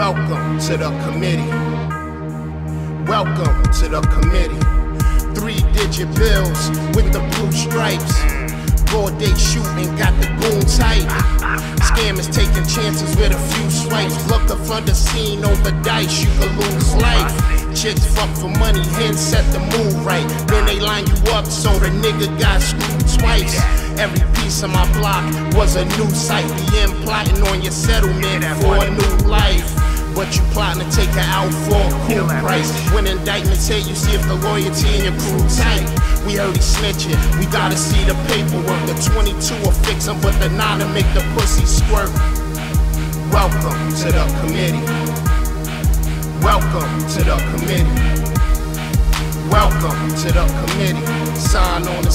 to the committee. Welcome to the committee. Three digit bills with the blue stripes. Broad day shooting, got the goon tight. Scammers taking chances with a few swipes. From the scene over dice, you could lose life. Chicks fuck for money, hence set the move right. Then they line you up, so the nigga got screwed twice. Every piece of my block was a new site. The end plotting on your settlement for a new But you plotting to take her out for a cool price. When indictments hit, you see if the loyalty in your crew tight. We heard he snitching, we gotta see the paperwork. The 22 will fix him, but the 9 will make the pussy squirt. Welcome to the committee. Welcome to the committee. Welcome to the committee. Sign on the